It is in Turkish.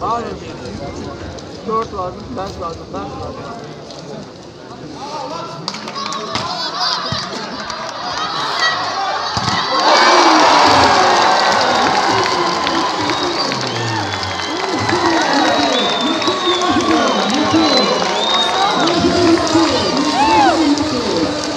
Var mı bir? Dört lazım, ders lazım, ders lazım.